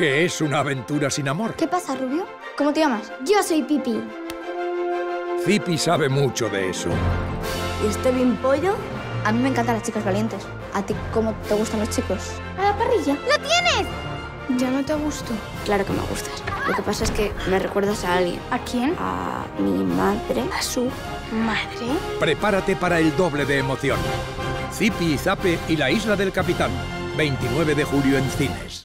¿Qué es una aventura sin amor? ¿Qué pasa, Rubio? ¿Cómo te llamas? Yo soy Pipi. Zipi sabe mucho de eso. ¿Y este pollo? A mí me encantan las chicas valientes. ¿A ti cómo te gustan los chicos? A la parrilla. ¡Lo tienes! ¿Ya no te gusto? Claro que me gustas. Lo que pasa es que me recuerdas a alguien. ¿A quién? A mi madre. ¿A su madre? Prepárate para el doble de emoción. Zipi y Zape y la isla del capitán. 29 de julio en cines.